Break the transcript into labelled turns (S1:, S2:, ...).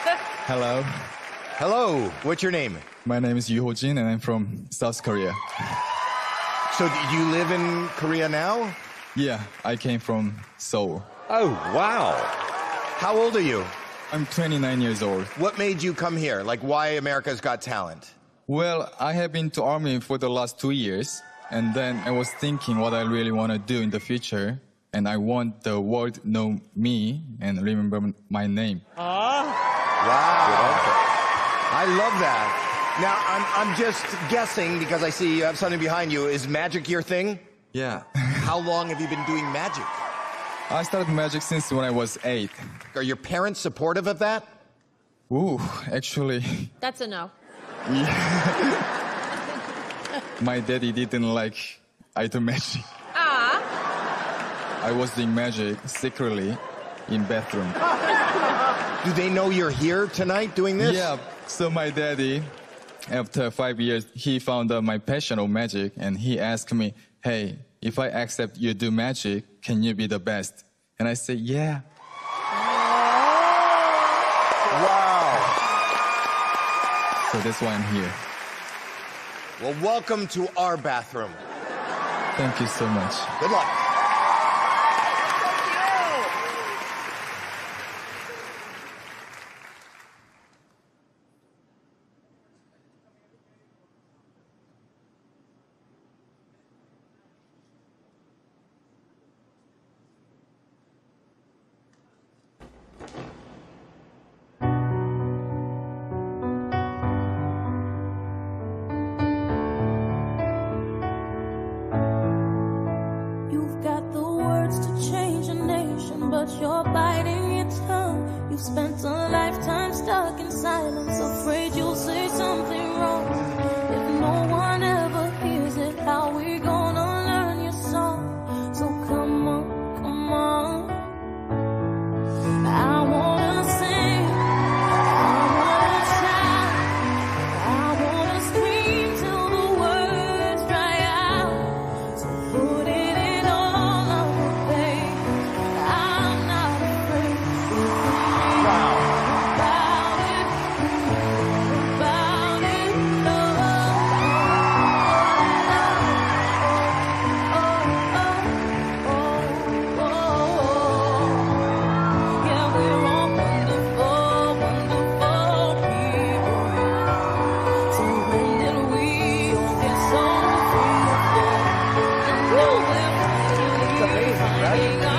S1: Hello.
S2: Hello. What's your name?
S1: My name is Yu Hojin and I'm from South Korea.
S2: So, do you live in Korea now?
S1: Yeah, I came from Seoul.
S3: Oh, wow.
S2: How old are you?
S1: I'm 29 years old.
S2: What made you come here? Like, why America's Got Talent?
S1: Well, I have been to army for the last two years, and then I was thinking what I really want to do in the future, and I want the world to know me and remember my name. Ah.
S2: Wow. I love that. Now, I'm, I'm just guessing because I see you have something behind you. Is magic your thing?
S1: Yeah.
S2: How long have you been doing magic?
S1: I started magic since when I was eight.
S2: Are your parents supportive of that?
S1: Ooh, actually,
S4: That's a no.
S1: my daddy didn't like I do magic.
S4: Ah.
S1: I was doing magic secretly in bathroom.
S2: Do they know you're here tonight doing this?
S1: Yeah, so my daddy, after five years, he found out my passion of magic and he asked me, hey, if I accept you do magic, can you be the best? And I said, yeah.
S2: Wow.
S1: So that's why I'm here.
S2: Well, welcome to our bathroom.
S1: Thank you so much.
S2: Good luck.
S5: You've got the words to change a nation, but you're biting your tongue. You've spent a lifetime stuck in silence, afraid you'll say something wrong. Right.